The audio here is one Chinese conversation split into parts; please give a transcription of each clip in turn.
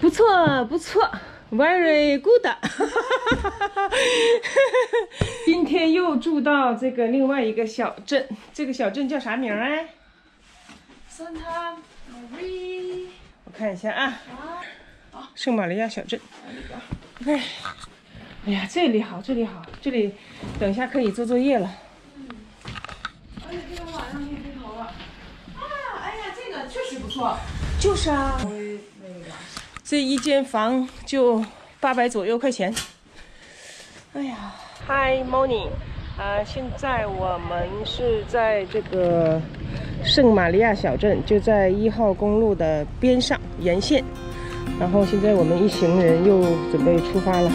不错不错，very good。今天又住到这个另外一个小镇，这个小镇叫啥名儿啊？Santa Maria。我看一下啊，圣玛利亚小镇。哎，哎呀，这里好，这里好，这里等一下可以做作业了。而且这个晚上可以吹头了。啊，哎呀，这个确实不错。就是啊，那个这一间房就八百左右块钱。哎呀，Hi morning，呃、现在我们是在这个圣玛利亚小镇，就在一号公路的边上沿线。然后现在我们一行人又准备出发了。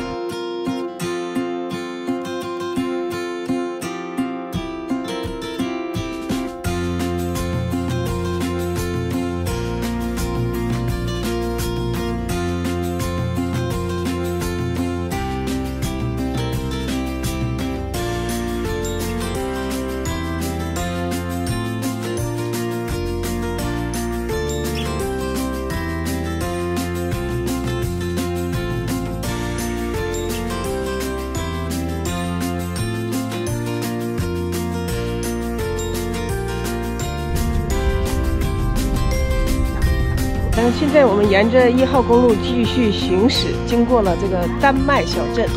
现在我们沿着一号公路继续行驶，经过了这个丹麦小镇。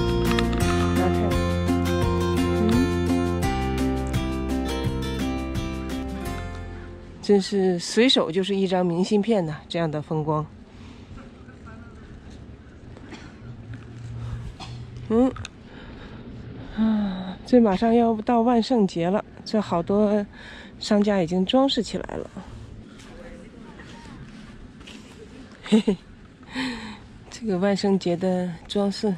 大家看，嗯，真是随手就是一张明信片呐、这样的风光。嗯，啊，这马上要到万圣节了，这好多商家已经装饰起来了。嘿嘿，这个万圣节的装饰，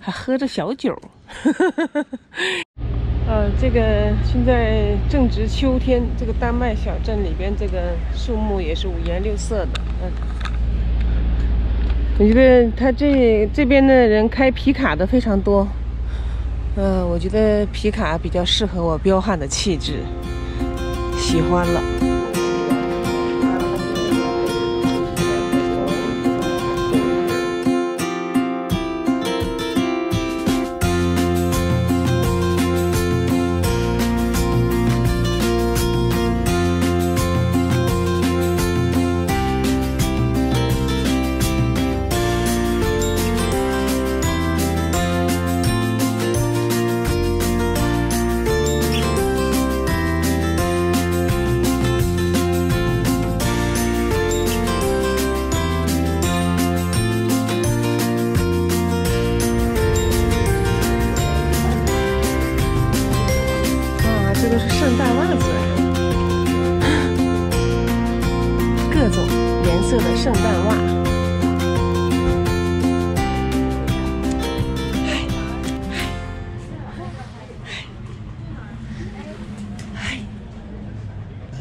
还喝着小酒。呃，这个现在正值秋天，这个丹麦小镇里边这个树木也是五颜六色的。嗯，我觉得他这这边的人开皮卡的非常多。嗯、我觉得皮卡比较适合我彪悍的气质，喜欢了。哇，这都是圣诞袜子，各种颜色的圣诞袜。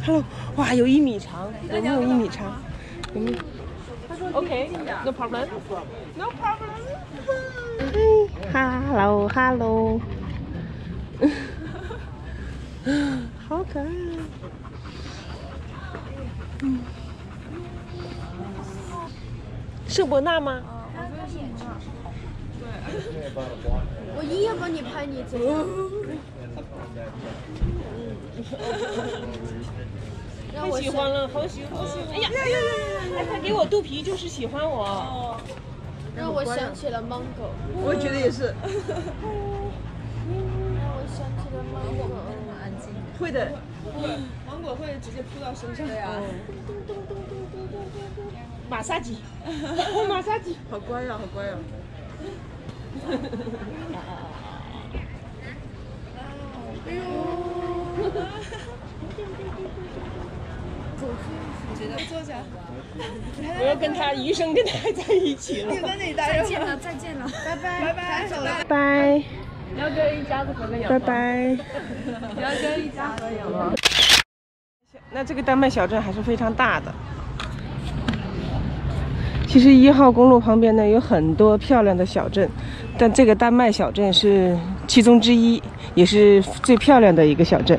Hello，哇，有一米长，有没有一米长？有没有？OK，no problem，no problem。Hello，Hello。好可爱啊！嗯，圣伯纳吗？我硬要帮你拍你这个，让我太喜欢了，好喜欢！哎呀，哎，他给我肚皮就是喜欢我。让我想起了 Mango，我觉得也是。让我想起了 Mango。会的。芒果会直接扑到身上。对啊。马杀鸡，马杀鸡。好乖呀、好乖呀、坐下。我要跟他余生跟他在一起了。在那里待着。见了，再见了，拜拜，拜拜。走了。拜要跟一家子合个影。拜拜。要跟一家合影吗？那这个丹麦小镇还是非常大的。其实一号公路旁边呢有很多漂亮的小镇，但这个丹麦小镇是其中之一，也是最漂亮的一个小镇。